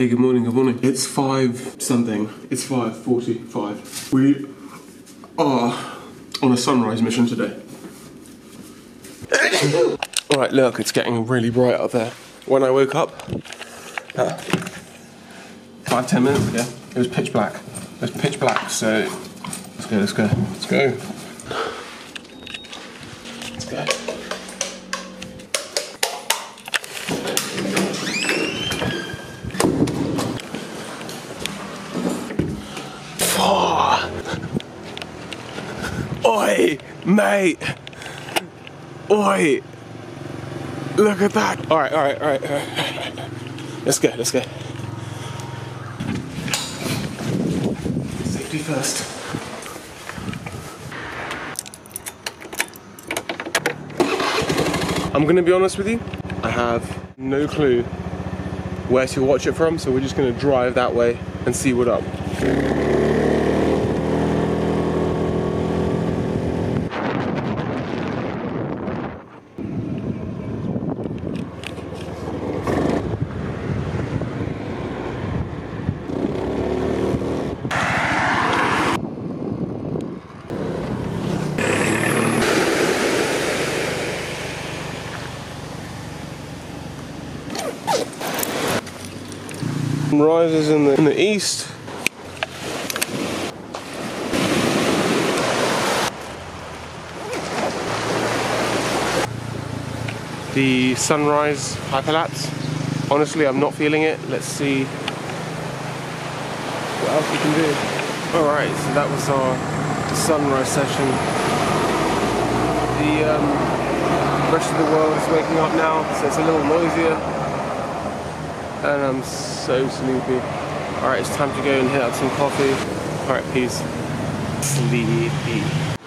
Hey, good morning, good morning. It's five something. It's five forty-five. We are on a sunrise mission today. Alright, look, it's getting really bright out there. When I woke up, uh, five, ten minutes ago, it was pitch black. It was pitch black, so let's go, let's go, let's go. Let's go. Oi, mate. Oi. Look at that. All right, all right, all right. All right. Let's go, let's go. Safety first. I'm gonna be honest with you, I have no clue where to watch it from, so we're just gonna drive that way and see what up. Rises in the, in the east. The sunrise hyperlapse. Honestly, I'm not feeling it. Let's see what else we can do. Alright, so that was our sunrise session. The um, rest of the world is waking up now, so it's a little noisier and I'm so sleepy. Alright, it's time to go and hit up some coffee. Alright, peace. Sleepy.